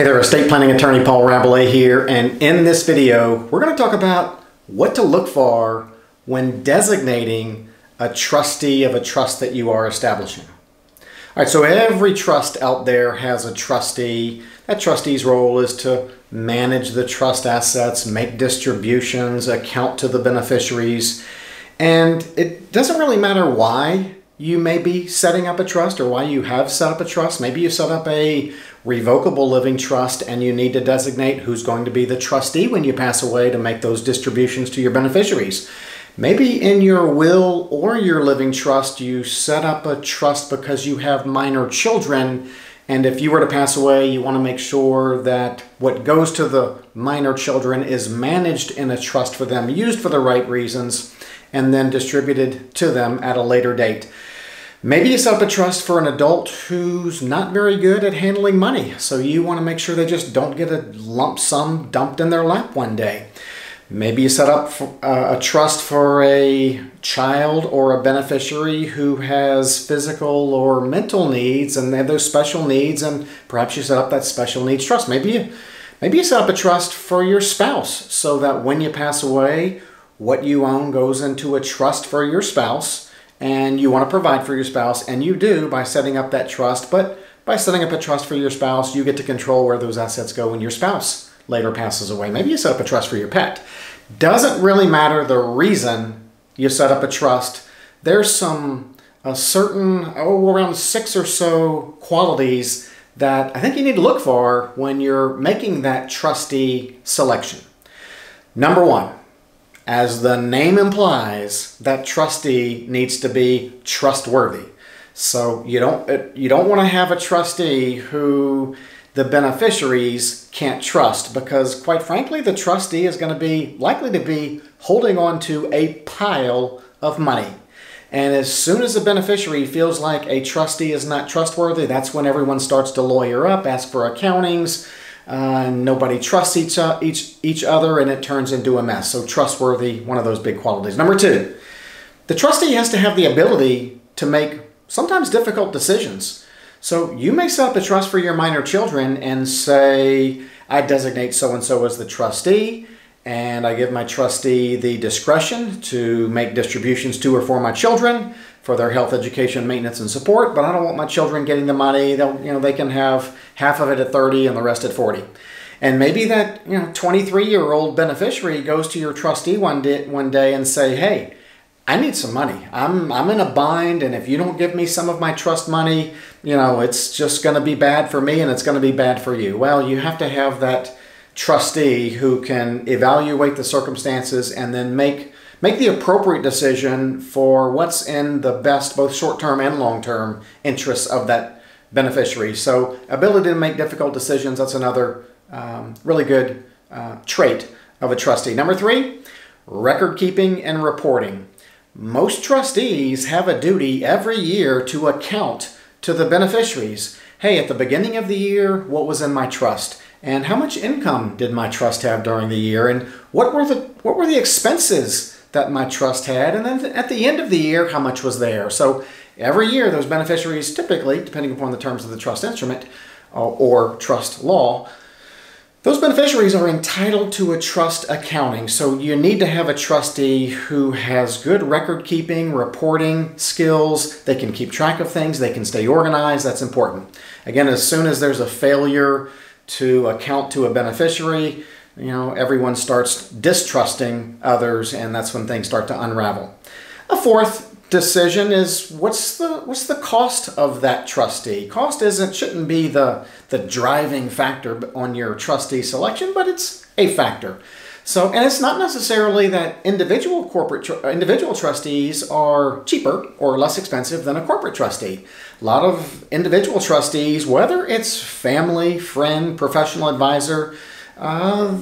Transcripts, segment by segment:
Hey there, estate planning attorney Paul Rabalais here, and in this video, we're going to talk about what to look for when designating a trustee of a trust that you are establishing. All right, so every trust out there has a trustee. That trustee's role is to manage the trust assets, make distributions, account to the beneficiaries, and it doesn't really matter why you may be setting up a trust or why you have set up a trust. Maybe you set up a revocable living trust and you need to designate who's going to be the trustee when you pass away to make those distributions to your beneficiaries. Maybe in your will or your living trust, you set up a trust because you have minor children. And if you were to pass away, you want to make sure that what goes to the minor children is managed in a trust for them, used for the right reasons, and then distributed to them at a later date. Maybe you set up a trust for an adult who's not very good at handling money, so you want to make sure they just don't get a lump sum dumped in their lap one day. Maybe you set up uh, a trust for a child or a beneficiary who has physical or mental needs and they have those special needs and perhaps you set up that special needs trust. Maybe you, maybe you set up a trust for your spouse so that when you pass away, what you own goes into a trust for your spouse and you want to provide for your spouse, and you do by setting up that trust. But by setting up a trust for your spouse, you get to control where those assets go when your spouse later passes away. Maybe you set up a trust for your pet. Doesn't really matter the reason you set up a trust. There's some a certain oh around six or so qualities that I think you need to look for when you're making that trustee selection. Number one, as the name implies, that trustee needs to be trustworthy. So you don't uh, you don't want to have a trustee who the beneficiaries can't trust because quite frankly the trustee is going to be likely to be holding on to a pile of money. And as soon as the beneficiary feels like a trustee is not trustworthy, that's when everyone starts to lawyer up, ask for accountings, nobody trusts each, uh, each, each other and it turns into a mess. So trustworthy, one of those big qualities. Number two, the trustee has to have the ability to make sometimes difficult decisions. So you may set up a trust for your minor children and say, I designate so-and-so as the trustee and I give my trustee the discretion to make distributions to or for my children for their health, education, maintenance, and support. But I don't want my children getting the money. They'll, you know, they can have half of it at 30 and the rest at 40. And maybe that you know 23 year old beneficiary goes to your trustee one day, one day and say, "Hey, I need some money. I'm I'm in a bind, and if you don't give me some of my trust money, you know, it's just going to be bad for me, and it's going to be bad for you." Well, you have to have that trustee who can evaluate the circumstances and then make make the appropriate decision for what's in the best both short-term and long-term interests of that beneficiary. So ability to make difficult decisions, that's another um, really good uh, trait of a trustee. Number three, record keeping and reporting. Most trustees have a duty every year to account to the beneficiaries. Hey, at the beginning of the year, what was in my trust? And how much income did my trust have during the year? And what were the what were the expenses that my trust had, and then at the end of the year, how much was there. So every year, those beneficiaries typically, depending upon the terms of the trust instrument uh, or trust law, those beneficiaries are entitled to a trust accounting. So you need to have a trustee who has good record keeping, reporting skills. They can keep track of things. They can stay organized. That's important. Again, as soon as there's a failure to account to a beneficiary, you know, everyone starts distrusting others, and that's when things start to unravel. A fourth decision is what's the what's the cost of that trustee? Cost isn't shouldn't be the the driving factor on your trustee selection, but it's a factor. So, and it's not necessarily that individual corporate tr individual trustees are cheaper or less expensive than a corporate trustee. A lot of individual trustees, whether it's family, friend, professional advisor, uh,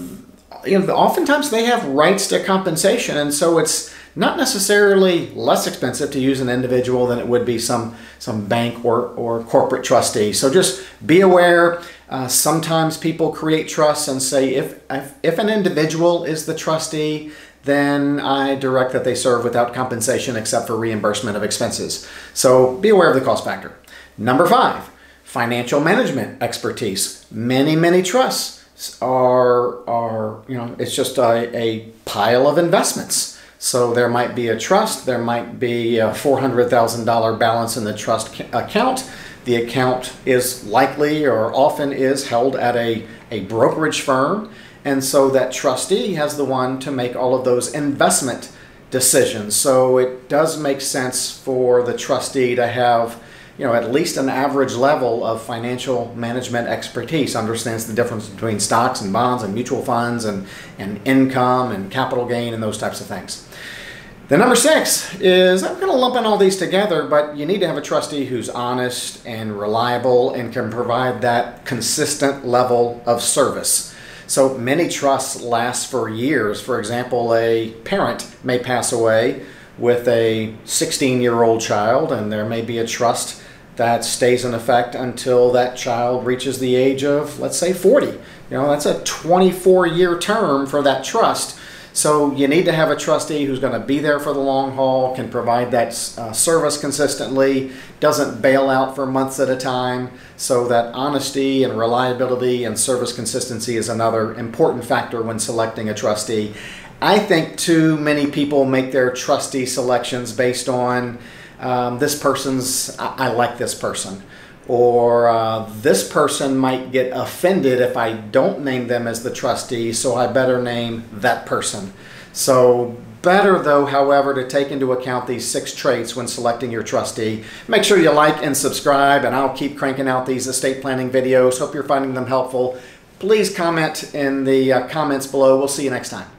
you know, oftentimes they have rights to compensation, and so it's not necessarily less expensive to use an individual than it would be some some bank or, or corporate trustee. So just be aware. Uh, sometimes people create trusts and say if, if if an individual is the trustee, then I direct that they serve without compensation except for reimbursement of expenses. So be aware of the cost factor. Number five, financial management expertise. Many, many trusts are, are you know, it's just a, a pile of investments. So there might be a trust, there might be a $400,000 balance in the trust account. The account is likely or often is held at a, a brokerage firm. And so that trustee has the one to make all of those investment decisions. So it does make sense for the trustee to have you know, at least an average level of financial management expertise, understands the difference between stocks and bonds and mutual funds and, and income and capital gain and those types of things. The number six is I'm going to lump in all these together, but you need to have a trustee who's honest and reliable and can provide that consistent level of service. So many trusts last for years. For example, a parent may pass away with a 16 year old child, and there may be a trust that stays in effect until that child reaches the age of, let's say, 40. You know, that's a 24 year term for that trust. So you need to have a trustee who's going to be there for the long haul, can provide that uh, service consistently, doesn't bail out for months at a time. So that honesty and reliability and service consistency is another important factor when selecting a trustee. I think too many people make their trustee selections based on um, this person's, I, I, like this person. Or uh, this person might get offended if I don't name them as the trustee, so I better name that person. So better though, however, to take into account these six traits when selecting your trustee. Make sure you like and subscribe, and I'll keep cranking out these estate planning videos. Hope you're finding them helpful. Please comment in the uh, comments below. We'll see you next time.